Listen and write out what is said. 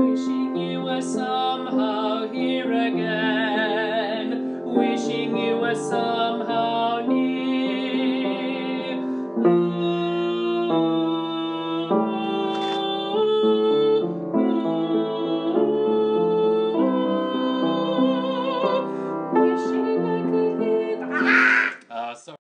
Wishing you were somehow here again. Wishing you were somehow near. Ooh, ooh, wishing I could hear. Ah! Uh,